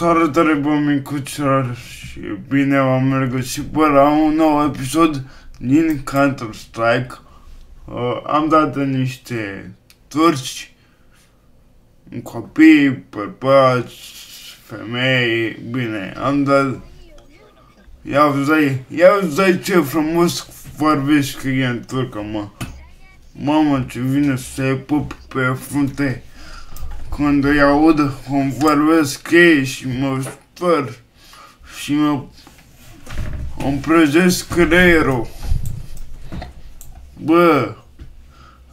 Salutare bă micuților și bine v-am regăsit pe la un nou episod din Counter-Strike. Uh, am dat de niște turci, copii, bărbați, femei, bine, am dat... Ia zai, ia zai ce frumos vorbești că e în turcă, mă. Mamă, ce vine să se pup pe frunte când îi aud cum vorbesc ei și mă spăr și mă îmi prăjesc creierul. Bă,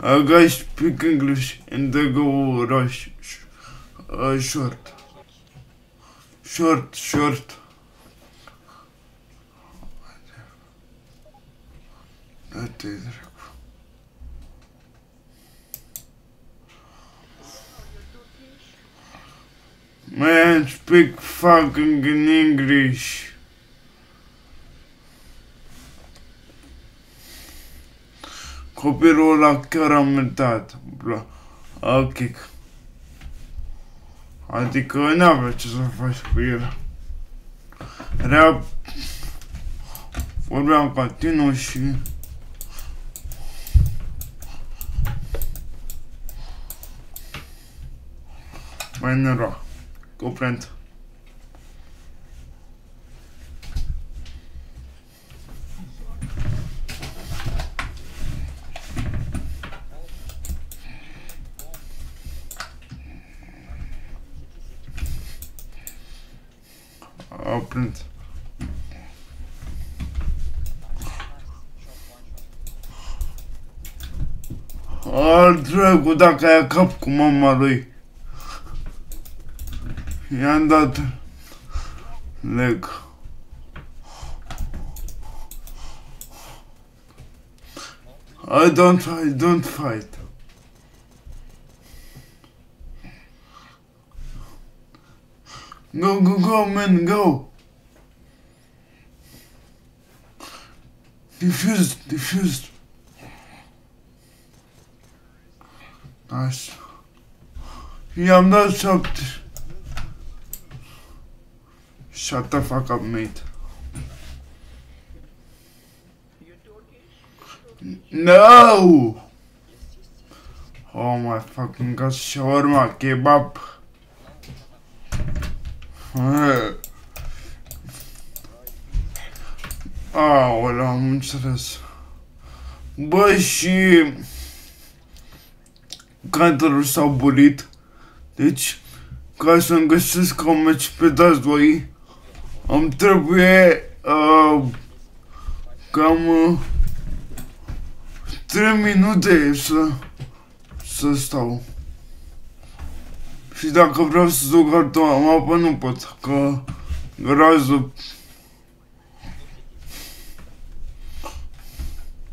I guys speak English and they go rush uh, short. Short, short. Da-te dracu. Man, speak fucking in English. Copilul ăla chiar a meritat. Bla. Ok. Adică n-avea ce să faci cu el. Era... Vorbeam continuu și... Mai noroc. Comprendo. Aprende. Al dracu, dacă ai cap cu mama lui. Dat leg. I don't I don't fight. Go, go, go, man, go! Diffused, diffused. Nice. I-am not șapte. Shut the fuck up, mate. No! Oh my fucking god, shawarma, kebab. Aoleu, am înțeles. Bă, și... Canterul s-au burit. Deci, ca să-mi găsesc un meci pe dați 2, îmi trebuie uh, cam uh, 3 minute să, să stau. Și dacă vreau să duc altă mapă, nu pot, că durează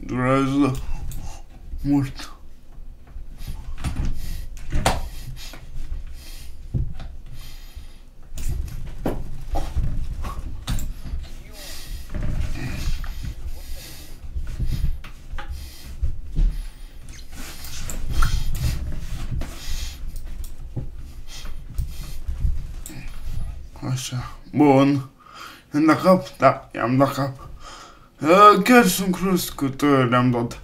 durează mult. Așa. Bun. Am dat cap? Da, i-am dat cap. Uh, chiar sunt curios cât uh, le-am dat.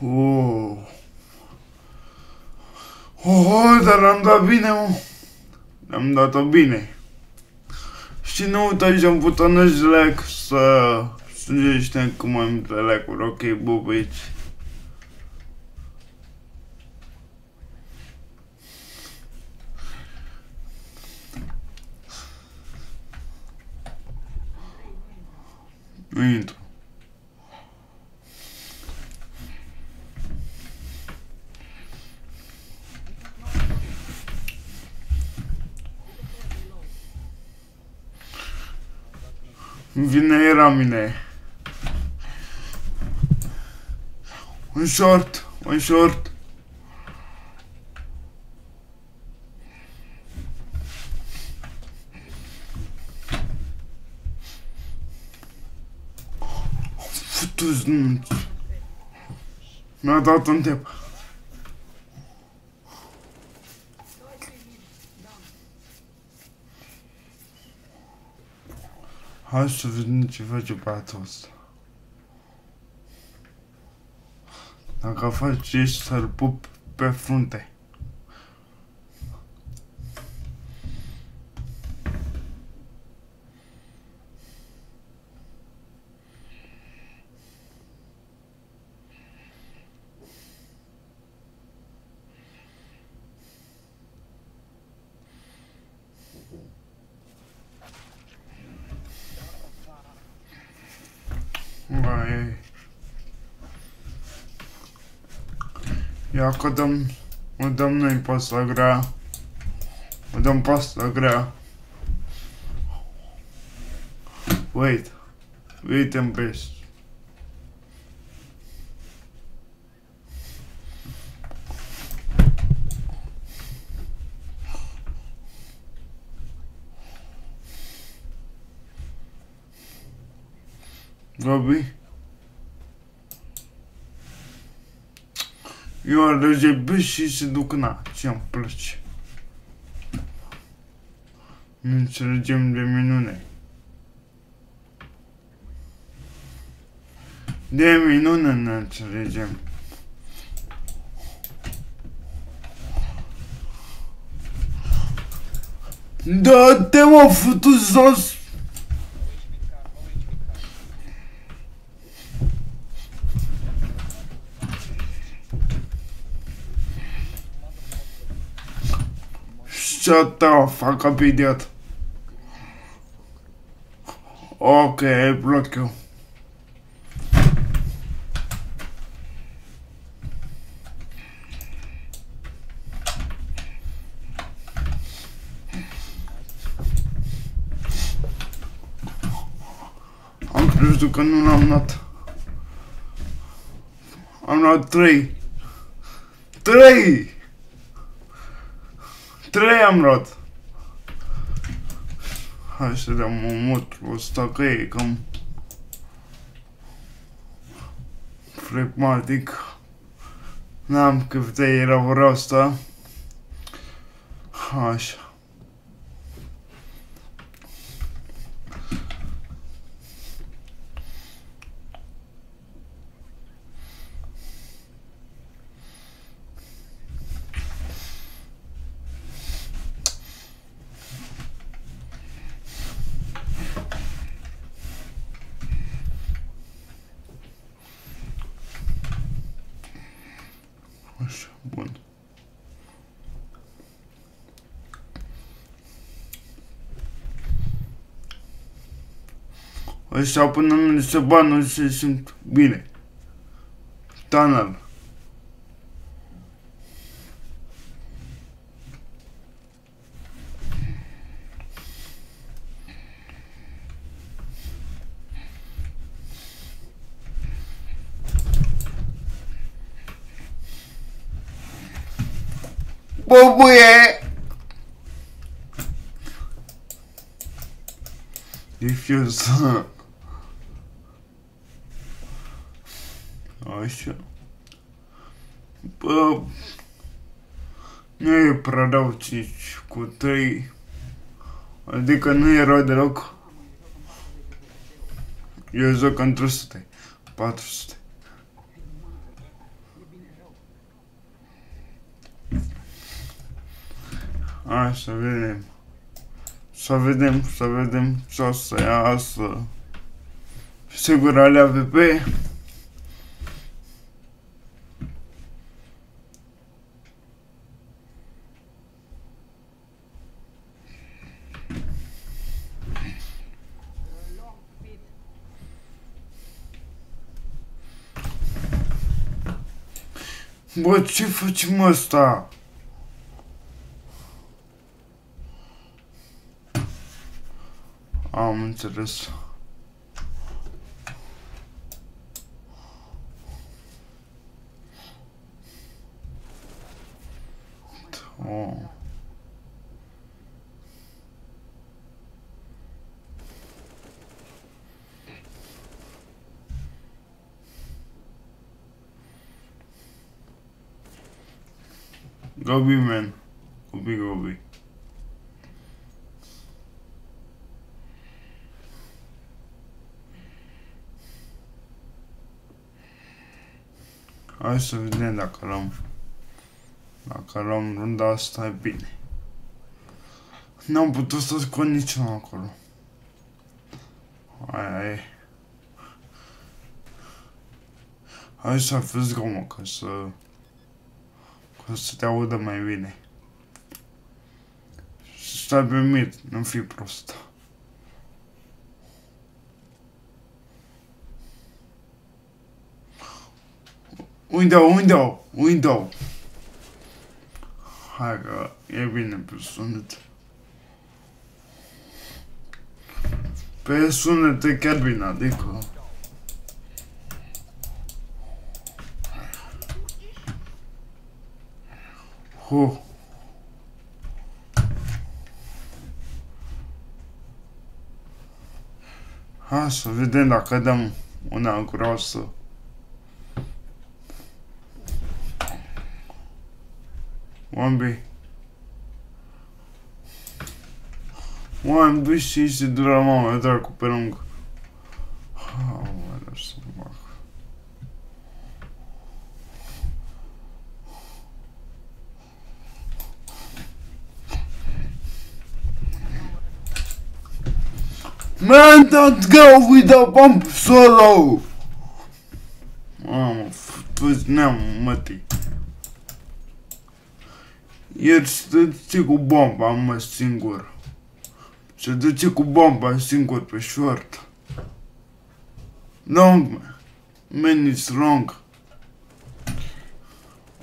Oh. Oh, dar l-am dat bine, mă. Le-am dat-o bine. Și nu uita aici am butonul like să strângește cu mai multe like-uri. Ok, bubici. Nu intru. Vine era mine. Un short, un short. Mi-a dat un tip. Hai să vedem ce face băiatul ăsta. Dacă faci ești să-l pup pe frunte. Якодом, удом не пошла игра. Удом пошла игра. Wait. Wait and best. Robbie. Eu alege B și se duc în A. Ce îmi place. Nu înțelegem de minune. De minune ne înțelegem. Da, te mă făcut jos! Shut the fuck up, idiot. Ok, bloc eu. Am crezut că nu l-am luat. Am luat 3. 3! Trei am luat. Hai să dăm un mutlu ăsta că e cam flegmatic. N-am cât era ora asta. Așa. Așa, bun. Ăștia până nu se bani, nu se simt bine. Tunnel. Băbuie! Diffuz. Așa. Bă, nu e prea rău 5 cu 3. Adică nu e rău deloc. Eu joc în 300. 400. Hai să vedem. Să vedem, să vedem ce o să iasă. Sigur, alea VP. Bă, ce facem ăsta? Am înțeles. Gobi Man. Cu Gobi. Hai să vedem dacă luăm Dacă luăm runda asta e bine. N-am putut să scot niciun acolo. Aia e. Hai să aflez gomă ca să ca să te audă mai bine. Stai pe mit, nu fi prost. Window, window, window. Hai că e bine pe sunet. Pe sunet e chiar bine, adică... Huh. Hai să vedem dacă dăm una groasă. One B. One B și se dura mama, dracu pe lung. Oh, mă, să mă Man, don't go with the bump solo! Mamă, fătuți neam, mătii. El se duce cu bomba, mă, singur. Se duce cu bomba singur pe short. Long, man. Man, it's wrong.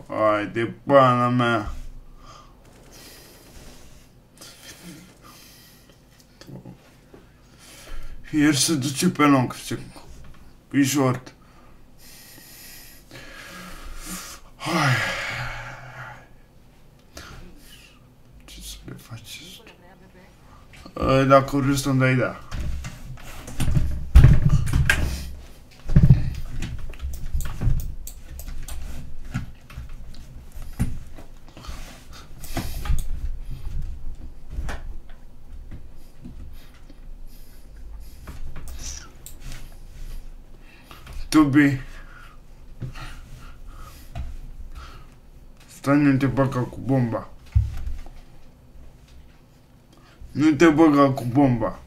Ai de pana mea. El se duce pe long, se, pe short. Hai. Ce să le faceți? Dacă vreau să-mi dai da. tobe. Sitanye nte baka kubomba. Nite baka kubomba.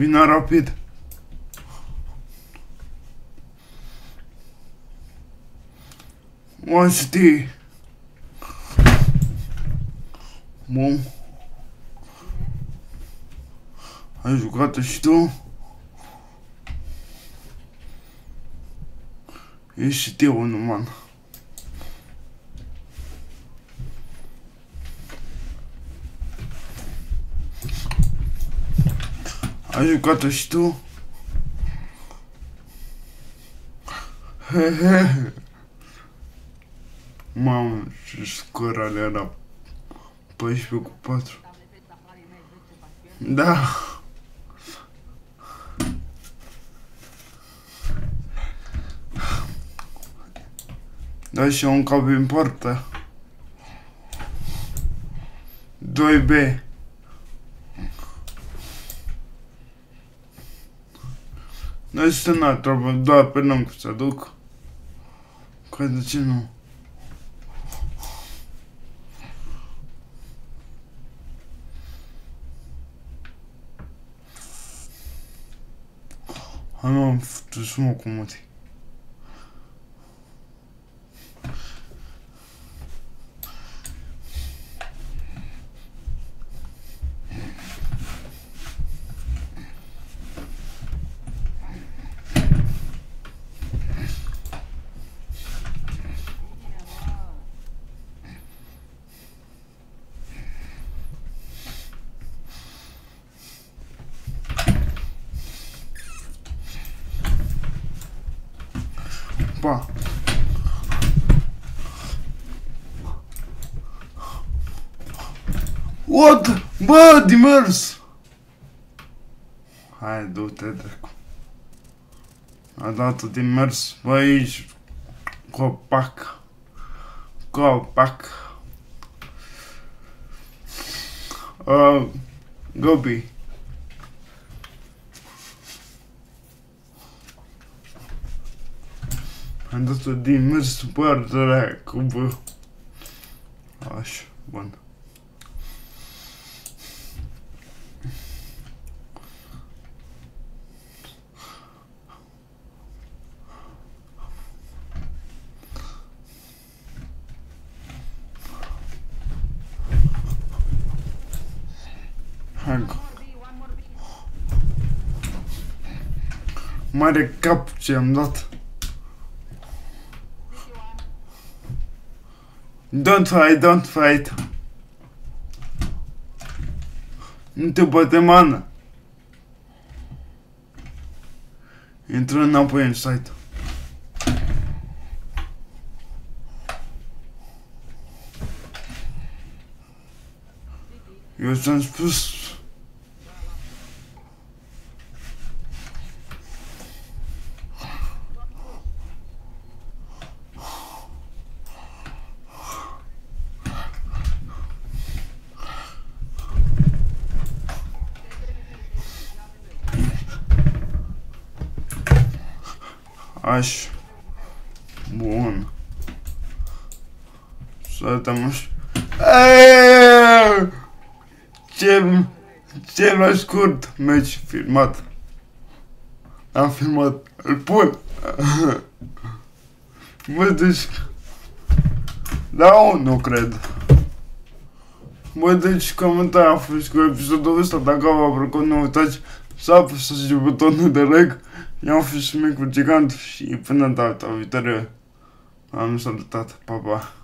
Vină rapid. O știi. Bun. Ai jucat și tu? Ești și tu un uman. Ai jucat și tu? Mamă, ce scora era 14 cu 4. Da. Da și un cap în poartă. 2B. Nu este n treabă, doar pe lung să duc. Că de ce nu? Hai mă, am făcut mă cu mutii. Pa. What? Bă, dimers! Hai, du-te, dracu. A dat-o din mers, bă, aici. Copac. Copac. Uh, Gobi. Am dat-o din mers, bă, dracu, bă. Așa, bun. Hai. Mare cap ce am dat. Don't fight, don't fight. Nu te bate mana. Intră înapoi în site. Eu ți-am spus Bun. Să te măș... Ce... Ce mai scurt meci filmat. Am filmat. Îl pun. Mă, deci... Da, nu cred. Bă, deci comentarii a fost cu episodul ăsta, dacă v-a plăcut, nu uitați să apăsați butonul de like. Eu am fost micul gigant și până data viitoare am salutat, pa, pa.